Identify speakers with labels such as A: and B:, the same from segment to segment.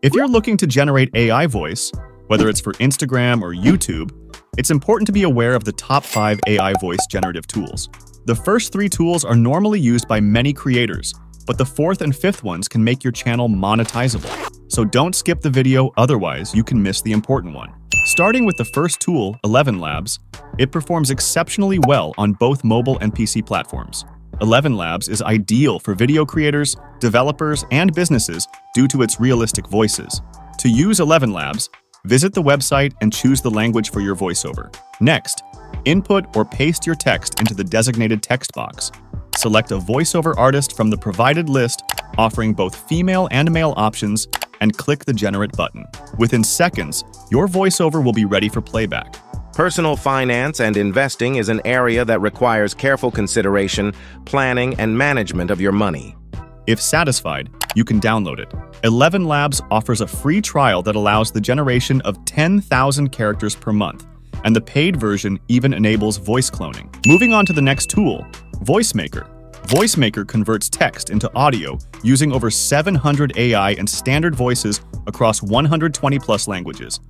A: If you're looking to generate AI voice, whether it's for Instagram or YouTube, it's important to be aware of the top five AI voice generative tools. The first three tools are normally used by many creators, but the fourth and fifth ones can make your channel monetizable. So don't skip the video, otherwise you can miss the important one. Starting with the first tool, Eleven Labs, it performs exceptionally well on both mobile and PC platforms. Eleven Labs is ideal for video creators, developers, and businesses due to its realistic voices. To use Eleven Labs, visit the website and choose the language for your voiceover. Next, input or paste your text into the designated text box. Select a voiceover artist from the provided list offering both female and male options and click the Generate button. Within seconds, your voiceover will be ready for playback.
B: Personal finance and investing is an area that requires careful consideration, planning, and management of your money.
A: If satisfied, you can download it. Eleven Labs offers a free trial that allows the generation of 10,000 characters per month, and the paid version even enables voice cloning. Moving on to the next tool, VoiceMaker. VoiceMaker converts text into audio using over 700 AI and standard voices across 120 plus languages,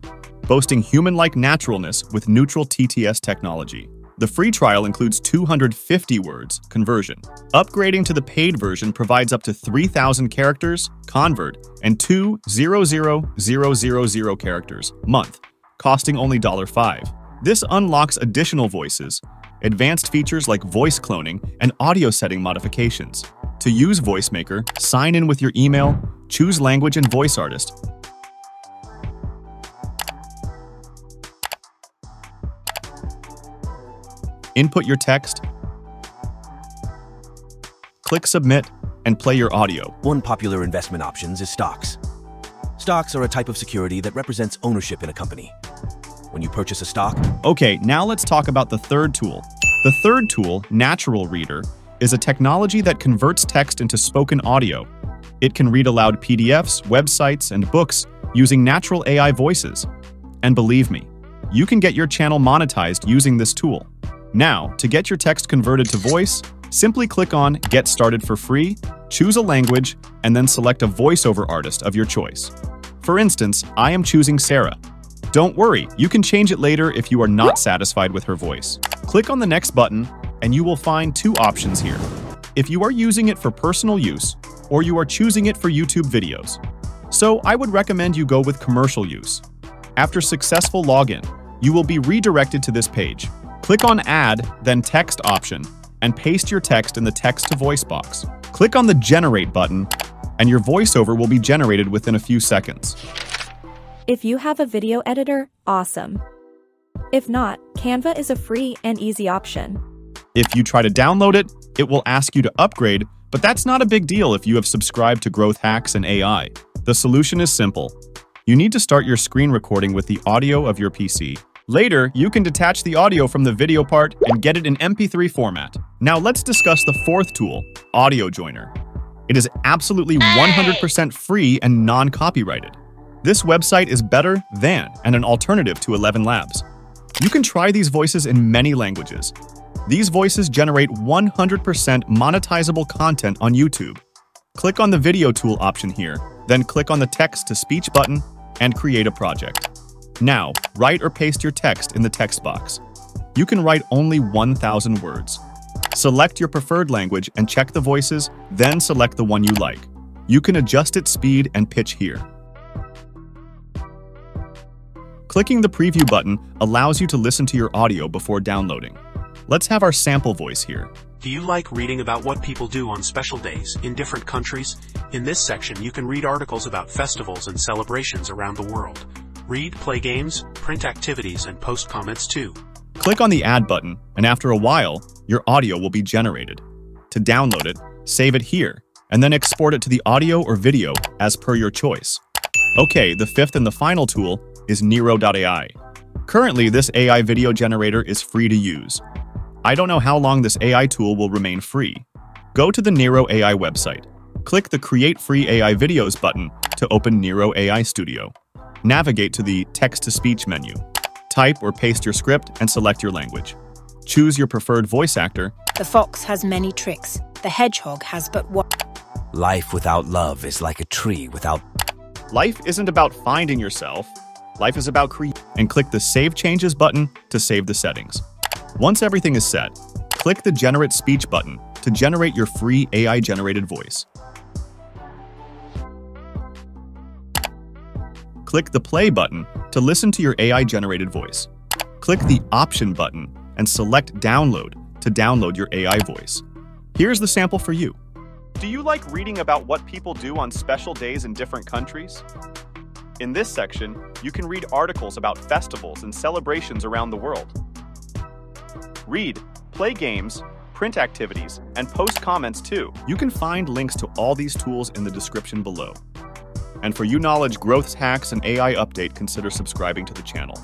A: boasting human-like naturalness with neural TTS technology. The free trial includes 250 words conversion. Upgrading to the paid version provides up to 3,000 characters, convert, and two 00000 characters month, costing only $5. This unlocks additional voices, advanced features like voice cloning, and audio setting modifications. To use VoiceMaker, sign in with your email, choose language and voice artist, input your text, click Submit, and play your audio.
C: One popular investment options is stocks. Stocks are a type of security that represents ownership in a company. When you purchase a stock,
A: Okay, now let's talk about the third tool. The third tool, Natural Reader, is a technology that converts text into spoken audio. It can read aloud PDFs, websites, and books using natural AI voices. And believe me, you can get your channel monetized using this tool. Now, to get your text converted to voice, simply click on Get Started for free, choose a language, and then select a voiceover artist of your choice. For instance, I am choosing Sarah. Don't worry, you can change it later if you are not satisfied with her voice. Click on the next button, and you will find two options here. If you are using it for personal use, or you are choosing it for YouTube videos. So I would recommend you go with commercial use. After successful login, you will be redirected to this page. Click on Add, then Text option, and paste your text in the text to voice box. Click on the Generate button, and your voiceover will be generated within a few seconds.
D: If you have a video editor, awesome. If not, Canva is a free and easy option.
A: If you try to download it, it will ask you to upgrade, but that's not a big deal if you have subscribed to Growth Hacks and AI. The solution is simple. You need to start your screen recording with the audio of your PC. Later, you can detach the audio from the video part and get it in MP3 format. Now let's discuss the fourth tool, Audio Joiner. It is absolutely 100% free and non-copyrighted. This website is better than and an alternative to Eleven Labs. You can try these voices in many languages. These voices generate 100% monetizable content on YouTube. Click on the video tool option here, then click on the text to speech button and create a project. Now, write or paste your text in the text box. You can write only 1,000 words. Select your preferred language and check the voices, then select the one you like. You can adjust its speed and pitch here. Clicking the preview button allows you to listen to your audio before downloading. Let's have our sample voice here.
E: Do you like reading about what people do on special days in different countries? In this section, you can read articles about festivals and celebrations around the world. Read, play games, print activities, and post comments too.
A: Click on the Add button, and after a while, your audio will be generated. To download it, save it here, and then export it to the audio or video as per your choice. Okay, the fifth and the final tool is Neiro.ai. Currently, this AI video generator is free to use. I don't know how long this AI tool will remain free. Go to the Neiro AI website. Click the Create Free AI Videos button to open Neiro AI Studio. Navigate to the Text-to-Speech menu. Type or paste your script and select your language. Choose your preferred voice actor.
F: The fox has many tricks. The hedgehog has but one.
C: life without love is like a tree without.
A: Life isn't about finding yourself, life is about creating. And click the Save Changes button to save the settings. Once everything is set, click the Generate Speech button to generate your free AI-generated voice. Click the Play button to listen to your AI-generated voice. Click the Option button and select Download to download your AI voice. Here's the sample for you. Do you like reading about what people do on special days in different countries? In this section, you can read articles about festivals and celebrations around the world. Read, play games, print activities, and post comments too. You can find links to all these tools in the description below. And for you knowledge growth hacks and AI update, consider subscribing to the channel.